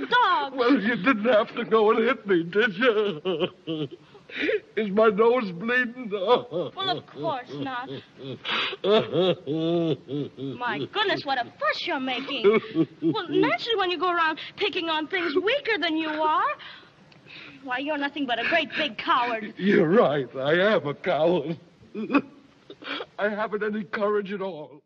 little dog. Well, you didn't have to go and hit me, did you? Is my nose bleeding? Well, of course not. My goodness, what a fuss you're making. Well, naturally, when you go around picking on things weaker than you are, why, you're nothing but a great big coward. You're right. I am a coward. I haven't any courage at all.